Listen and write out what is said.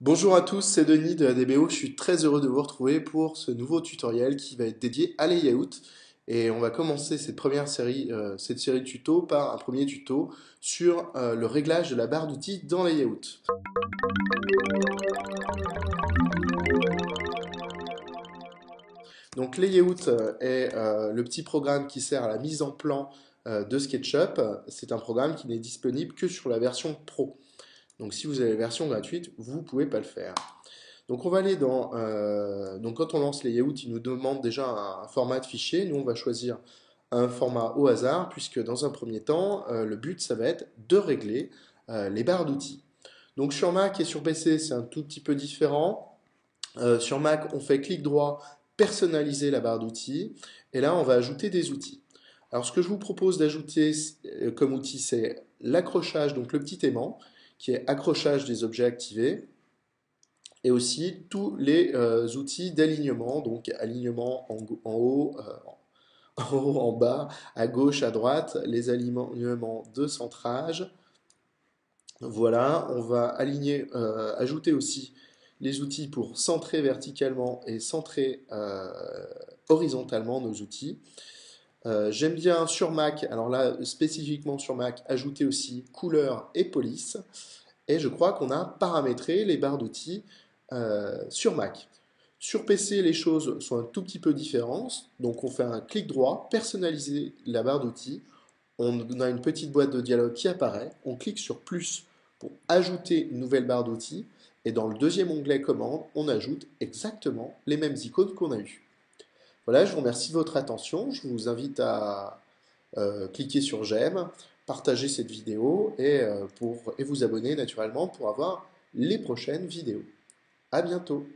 Bonjour à tous, c'est Denis de ADBO. Je suis très heureux de vous retrouver pour ce nouveau tutoriel qui va être dédié à layout. Et on va commencer cette première série, euh, cette série de tutos par un premier tuto sur euh, le réglage de la barre d'outils dans layout. Donc Layout euh, est le petit programme qui sert à la mise en plan de SketchUp. C'est un programme qui n'est disponible que sur la version Pro. Donc si vous avez la version gratuite, vous ne pouvez pas le faire. Donc on va aller dans... Euh, donc quand on lance les Layout, il nous demande déjà un, format de fichier. Nous, on va choisir un format au hasard, puisque dans un premier temps, euh, le but, ça va être de régler euh, les barres d'outils. Donc sur Mac et sur PC, c'est un tout petit peu différent. sur Mac, on fait clic droit, personnaliser la barre d'outils, et là, on va ajouter des outils. Alors ce que je vous propose d'ajouter comme outil, c'est l'accrochage, donc le petit aimant, qui est accrochage des objets activés, et aussi tous les euh, outils d'alignement, donc alignement en, haut, euh, en haut, en bas, à gauche, à droite, les alignements de centrage. Voilà, on va aligner, euh, ajouter aussi les outils pour centrer verticalement et centrer horizontalement nos outils. J'aime bien sur Mac, alors là spécifiquement sur Mac, ajouter aussi couleur et police. Et je crois qu'on a paramétré les barres d'outils euh, sur Mac. Sur PC, les choses sont un tout petit peu différentes. Donc on fait un clic droit, personnaliser la barre d'outils. On a une petite boîte de dialogue qui apparaît. On clique sur plus pour ajouter une nouvelle barre d'outils. Et dans le deuxième onglet commande, on ajoute exactement les mêmes icônes qu'on a eues. Voilà, je vous remercie de votre attention. Je vous invite à euh, cliquer sur j'aime, partager cette vidéo et, euh, et vous abonner naturellement pour avoir les prochaines vidéos. À bientôt